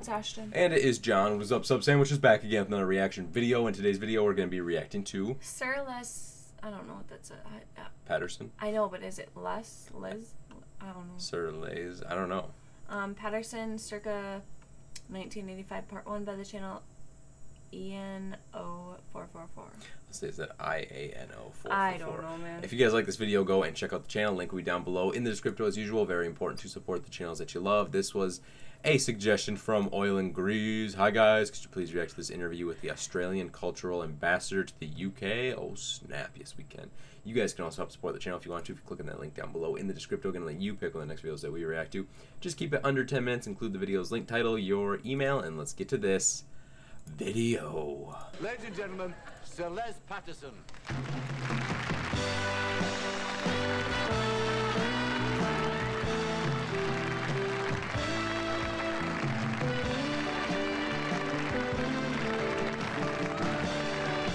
it's Ashtyn. And it is Jon. What's up, Sub Sandwich is back again with another reaction video. In today's video, we're going to be reacting to Sir Les. I don't know what that's. A, I, uh, Patterson. I know, but is it Les? Liz? I don't know. Sir Les. I don't know. Um, Patterson, circa 1985, part one by the channel ENO444. Let's that I A N O four. I don't know, man. If you guys like this video, go and check out the channel. Link will be down below in the description as usual. Very important to support the channels that you love. This was a suggestion from Oil and Grease. Hi guys, could you please react to this interview with the Australian Cultural Ambassador to the UK? Oh snap, yes we can. You guys can also help support the channel if you want to. If you click on that link down below in the description, we're going to let you pick on the next videos that we react to. Just keep it under 10 minutes. Include the video's link title, your email, and let's get to this video. Ladies and gentlemen, Sir Les Patterson.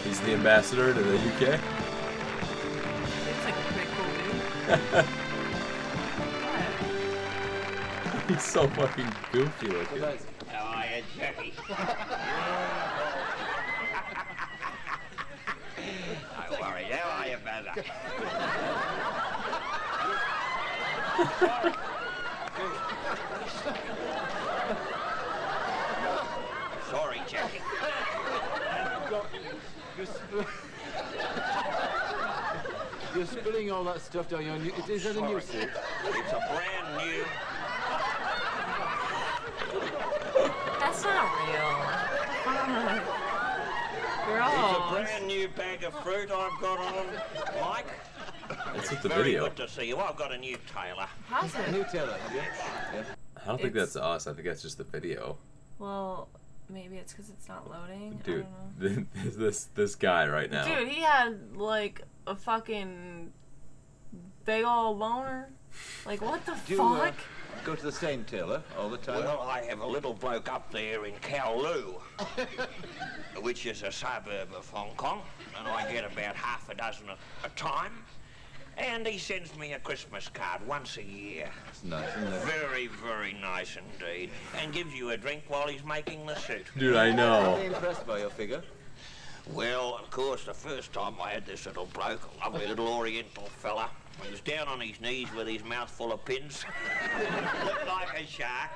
He's the ambassador to the UK. Seems like a pretty cool dude. He's so fucking goofy looking. Les, How are you, Jackie? Don't worry, how are you, brother? Sorry, Jackie. you're, sp- you're spilling all that stuff down your new... Is that a new suit? It's a brand new. That's not real. It's a Gross. Brand new bag of fruit I've got on, Mike. That's with the Very video. good to see you. I've got a new tailor. How's it? New tailor, yeah? yeah. I don't think It's- that's us. I think that's just the video. Well, maybe it's because it's not loading. Dude, I don't know. this, this this guy right now. Dude, he had like a fucking big old boner. Like, what the Do you uh, fuck? Go to the same tailor all the time? Well, I have a little bloke up there in Kowloon, which is a suburb of Hong Kong, and I get about half a dozen a, a time. And he sends me a Christmas card once a year. It's nice, isn't it? Very, very nice indeed. And gives you a drink while he's making the suit. Dude, I know. I'm really impressed by your figure. Well, of course, the first time I had this little bloke, a lovely little Oriental fella, he was down on his knees with his mouth full of pins. Looked like a shark.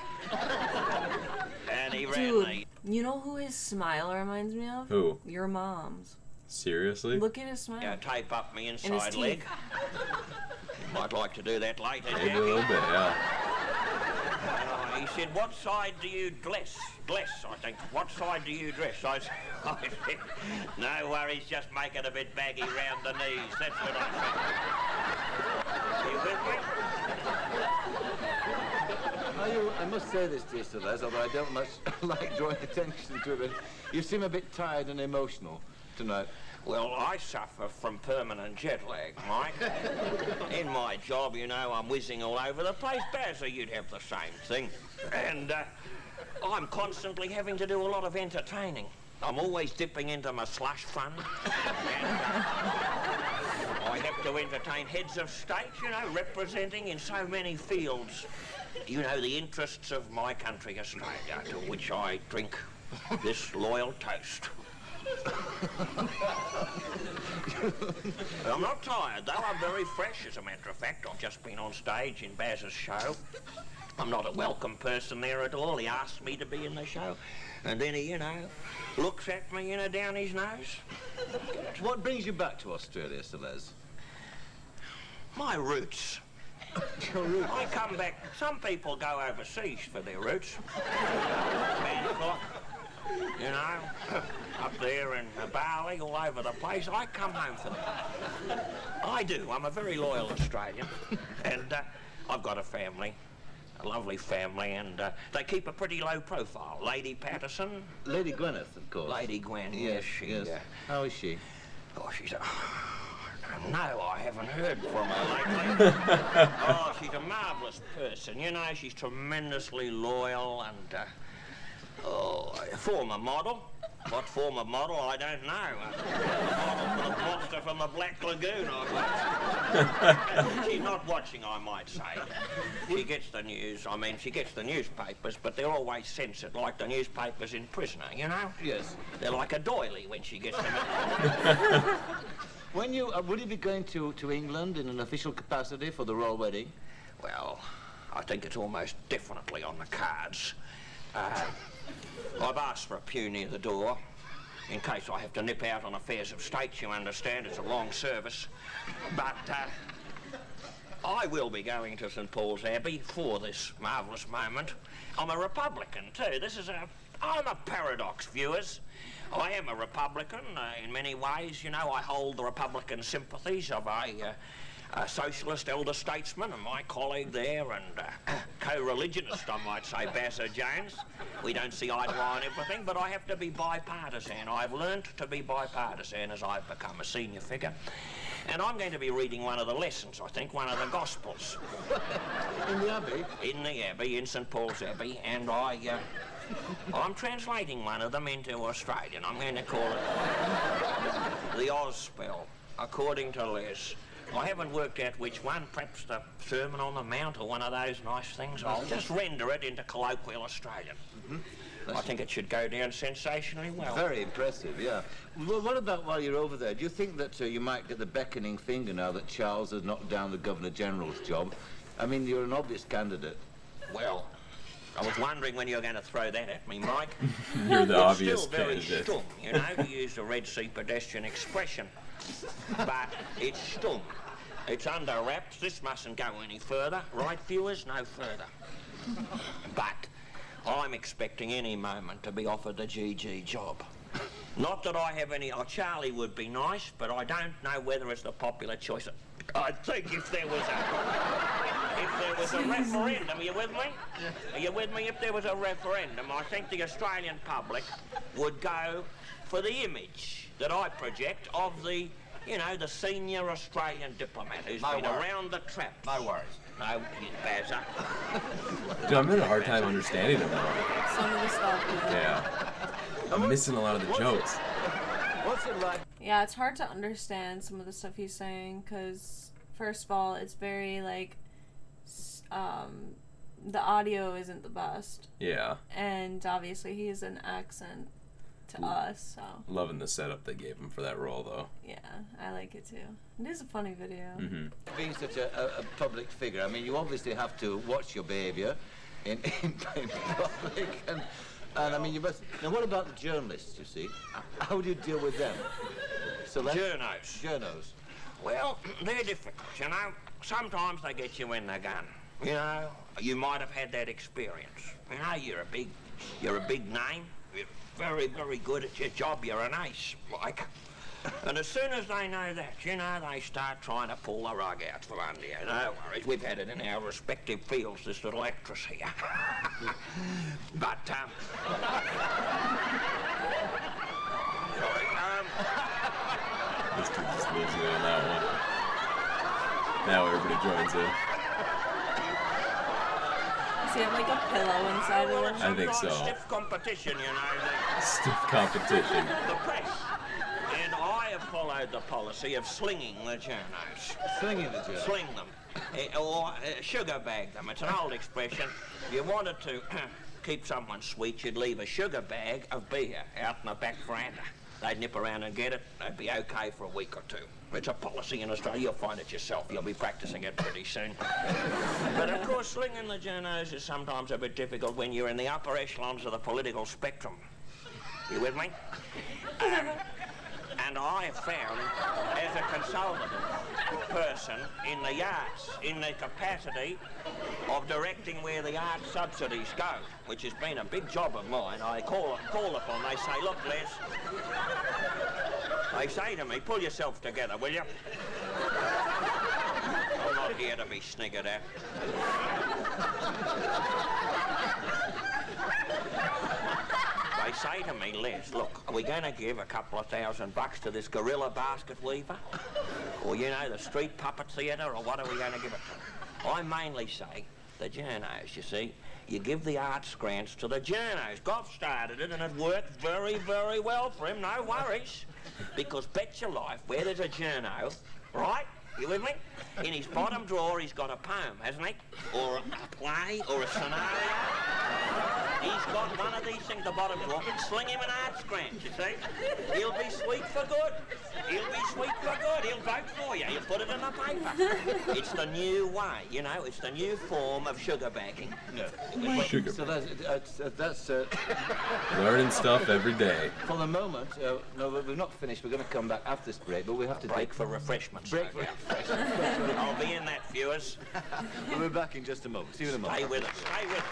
and he ran Dude, me. you know who his smile reminds me of? Who? Your mom's. Seriously? Look at his smile. Yeah, tape up my and his inside teeth. leg. Might like to do that later. Maybe a little bit, yeah. He said, what side do you dress? Dress, I think. What side do you dress? I, I said, no worries, just make it a bit baggy round the knees. That's what I think. You with me? Are you, I must say this to you, Sir Les, although I don't much like drawing attention to it, but you seem a bit tired and emotional tonight. Well, I suffer from permanent jet lag, Mike. In my job, you know, I'm whizzing all over the place. Bazza, you'd have the same thing. And uh, I'm constantly having to do a lot of entertaining. I'm always dipping into my slush fund. And, I have to entertain heads of state, you know, representing in so many fields, you know, the interests of my country, Australia, to which I drink this loyal toast. I'm not tired, though. I'm very fresh, as a matter of fact. I've just been on stage in Baz's show. I'm not a welcome person there at all. He asked me to be in the show. And then he, you know, looks at me, you know, down his nose. What brings you back to Australia, Sir Les? My roots. Your roots. I come back. Some people go overseas for their roots. Bangkok, you know, up there in the Bali, all over the place. I come home for that. I do. I'm a very loyal Australian, and uh, I've got a family. A lovely family, and uh, they keep a pretty low profile. Lady Patterson, Lady Gwyneth, of course. Lady Gwen, yes, she. yes. Uh, How is she? Oh, she's a. No, I haven't heard from her lately. oh, she's a marvellous person. You know, she's tremendously loyal and, uh, oh, a former model. What form of model, I don't know. A model for the monster from the Black Lagoon, I guess. She's not watching, I might say. She gets the news, I mean, she gets the newspapers, but they're always censored, like the newspapers in Prisoner, you know? Yes. They're like a doily when she gets them. When you uh, will you be going to, to England in an official capacity for the royal wedding? Well, I think it's almost definitely on the cards. Uh, I've asked for a pew near the door, in case I have to nip out on affairs of state, you understand. It's a long service. But uh, I will be going to St Paul's Abbey for this marvellous moment. I'm a Republican, too. This is a... I'm a paradox, viewers. I am a Republican uh, in many ways. You know, I hold the Republican sympathies of a... Uh, a socialist elder statesman and my colleague there and uh, co-religionist, I might say, Basser Jones. We don't see eye to eye on everything, but I have to be bipartisan. I've learnt to be bipartisan as I've become a senior figure. And I'm going to be reading one of the lessons, I think, one of the Gospels. In the Abbey? In the Abbey, in St Paul's Abbey, and I, uh, I'm translating one of them into Australian. I'm going to call it the Oz spell, according to Les. I haven't worked out which one, perhaps the Sermon on the Mount or one of those nice things. I'll just render it into colloquial Australian. I think it should go down sensationally well. Very impressive, yeah. Well, what about while you're over there? Do you think that uh, you might get the beckoning finger now that Charles has knocked down the Governor General's job? I mean, you're an obvious candidate. Well, I was wondering when you were going to throw that at me, Mike. You're the it's obvious still very candidate. stum, you know, to use the Red Sea pedestrian expression. But it's stum. It's under wraps. This mustn't go any further. Right, viewers? No further. But I'm expecting any moment to be offered the GG job. Not that I have any... Oh, Charlie would be nice, but I don't know whether it's the popular choice. I think if there was a... If there was a referendum, are you with me? Are you with me? If there was a referendum, I think the Australian public would go for the image that I project of the, you know, the senior Australian diplomat who's No been worries. around the trap. No worries. No, you bazzer. Dude, I'm having a hard time understanding him now. Some of the stuff. Yeah. Yeah. I'm missing a lot of the jokes. What's it like? Yeah, it's hard to understand some of the stuff he's saying because, first of all, it's very like, um, the audio isn't the best, Yeah. and obviously he has an accent to us, so Loving the setup they gave him for that role, though. yeah, I like it too. It is a funny video. hmm Being such a, a, a public figure, I mean, you obviously have to watch your behaviour in, in, in public. And, and I mean, you must. Now, what about the journalists, you see? How do you deal with them? So that- Journos. Journos. Well, they're difficult, you know. Sometimes they get you in the gun. You know, you might have had that experience. You know, you're a big, you're a big name. You're very, very good at your job. You're an ace, like. And as soon as they know that, you know, they start trying to pull the rug out from under you. No worries, we've had it in our respective fields, this little actress here. but, um... Sorry, um... On that one. Now everybody joins in. Does he have like a pillow inside of it's him? I think so. stiff competition, you know, Stiff competition. the, the press. And I have followed the policy of slinging the journos. Slinging the journos. Sling them. Eh, or uh, sugar bag them. It's an old expression. If you wanted to keep someone sweet, you'd leave a sugar bag of beer out in the back veranda. They'd nip around and get it. They'd be okay for a week or two. It's a policy in Australia. You'll find it yourself. You'll be practicing it pretty soon. but of course, slinging the journos is sometimes a bit difficult when you're in the upper echelons of the political spectrum. You with me? Um, and I found, as a consultative person in the arts, in the capacity of directing where the art subsidies go, which has been a big job of mine, I call, call upon, they say, look, Les, they say to me, pull yourself together, will you? I'm not here to be sniggered at. Say to me, Les, look, are we going to give a couple of thousand bucks to this gorilla basket weaver? Or, you know, the street puppet theatre, or what are we going to give it to? I mainly say, The journos, you see. You give the arts grants to the journos. Gough started it and it worked very, very well for him, no worries. Because bet your life, where there's a journo, right? You with me? In his bottom drawer, he's got a poem, hasn't he? Or a play, or a scenario. He's got one of these things, the bottom drawer. Sling him an arts grant, you see. He'll be sweet for good. He'll be sweet for good. He'll vote for you. He'll put it in the paper. It's the new way, you know. It's the new form of sugar bagging. No. Sugar. So that's, that's, uh, that's uh, Learning stuff every day. for the moment. Uh, no, we- we're not finished. We're going to come back after this break, but we have to Break for refreshments. break. For, I'll be in that, viewers. we'll be back in just a moment. See you in a moment. Stay with us. Stay with us.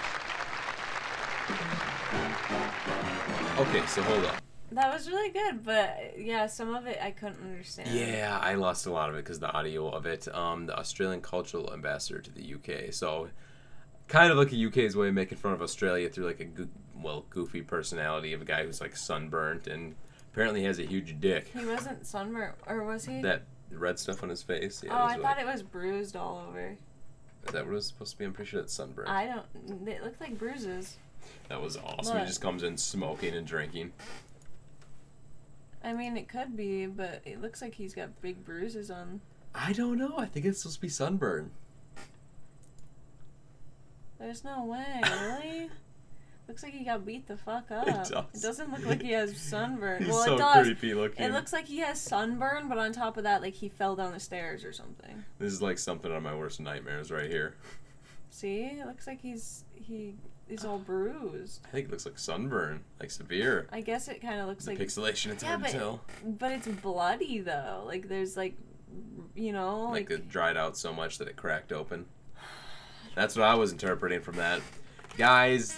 Okay, so hold up. That was really good, but yeah, some of it I couldn't understand. Yeah, I lost a lot of it because the audio of it. Um, the Australian cultural ambassador to the UK, so kind of like a UK's way of making fun of Australia through like a goo- well goofy personality of a guy who's like sunburnt and apparently has a huge dick. He wasn't sunburnt, or was he? That red stuff on his face. Yeah, oh, I really- thought it was bruised all over. Is that what it was supposed to be? I'm pretty sure that's sunburn. I don't. It looked like bruises. That was awesome. He just comes in smoking and drinking. I mean, it could be, but it looks like he's got big bruises on. I don't know. I think it's supposed to be sunburn. There's no way, really. looks like he got beat the fuck up. does. It doesn't look like he has sunburn. He's well, so it does. creepy looking. It looks like he has sunburn, but on top of that, like he fell down the stairs or something. This is like something on my worst nightmares right here. See, it looks like he's he is all bruised. I think it looks like sunburn, like severe. I guess it kind of looks The like, pixelation, it's yeah, hard to but tell. but it's bloody though. Like there's like, you know, Like like, it dried out so much that it cracked open. That's what I was interpreting from that. Guys,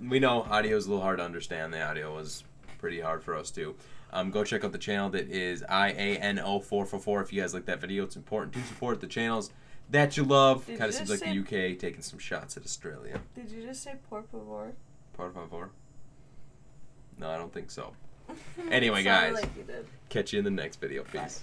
we know audio is a little hard to understand. The audio was pretty hard for us too. Um, go check out the channel that is IANO444 if you guys like that video. It's important to support the channels that you love. Kind of seems like the UK taking some shots at Australia. did you just say por favor? Por favor? No, I don't think so. Anyway, guys. like you did. Catch you in the next video. Peace.